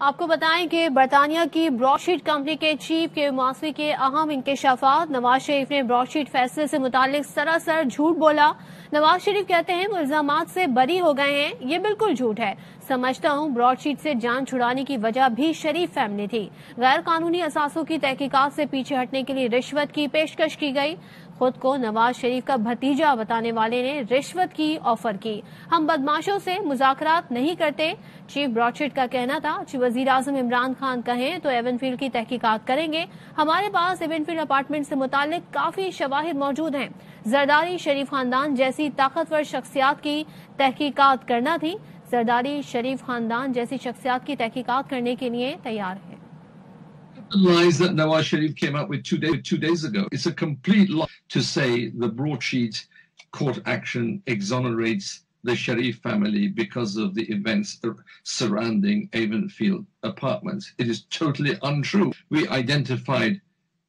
आपको बताएँ कि बरतानिया की ब्रॉडशीट कंपनी के चीफ के मासी के अहम इंकशाफात, नवाज़ शरीफ ने ब्रॉडशीट फैसले से मुतालिक सरासर झूठ बोला। नवाज़ शरीफ कहते हैं वो इल्ज़ाम से बरी हो गए हैं, ये बिल्कुल झूठ है। समझता हूँ ब्रॉडशीट से जान छुड़ाने की वजह भी शरीफ फैमिली थी। गैर कानूनी असासों की तहकीकात से पीछे हटने के लिए रिश्वत की पेशकश की गई। खुद को नवाज़ शरीफ का भतीजा बताने वाले ने रिश्वत की ऑफ़र की। हम बदमाशों से मुजाकरात नहीं करते। चीफ ब्रॉडशीट का कहना था कि वज़ीर आज़म इमरान खान कहें तो एवनफील्ड की तहकीकात करेंगे। हमारे पास एवनफील्ड अपार्टमेंट से मुतालिक काफ़ी शवाहिद मौजूद हैं। जरदारी शरीफ खानदान जैसी ताकतवर शख्सियात की तहकीकात करना थी। जरदारी शरीफ खानदान जैसी शख्सियात की तहकीकात करने के लिए तैयार है। Lies that Nawaz Sharif came up with two, day, two days ago. It's a complete lie to say the broadsheet court action exonerates the Sharif family because of the events surrounding Avenfield apartments. It is totally untrue. We identified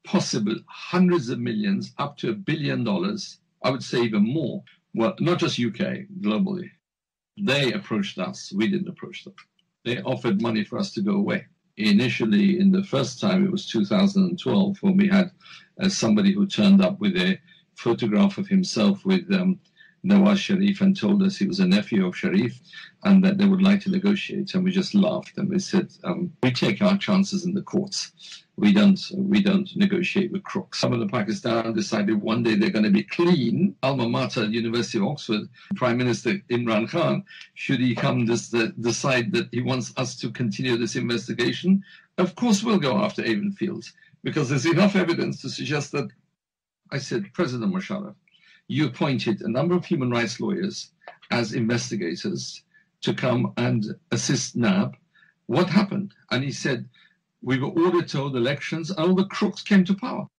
possible hundreds of millions, up to a billion dollars, I would say even more. Well, not just UK, globally. They approached us. We didn't approach them. They offered money for us to go away initially in the first time it was 2012 when we had uh, somebody who turned up with a photograph of himself with um, Nawaz Sharif and told us he was a nephew of Sharif and that they would like to negotiate. And we just laughed and we said, um, we take our chances in the courts. We don't, we don't negotiate with crooks. Some of the Pakistan decided one day they're going to be clean. Alma mater, University of Oxford, Prime Minister Imran Khan, should he come decide that he wants us to continue this investigation, of course we'll go after Avenfields because there's enough evidence to suggest that I said, President Musharraf, you appointed a number of human rights lawyers as investigators to come and assist NAB. What happened? And he said, we were ordered to hold elections and all the crooks came to power.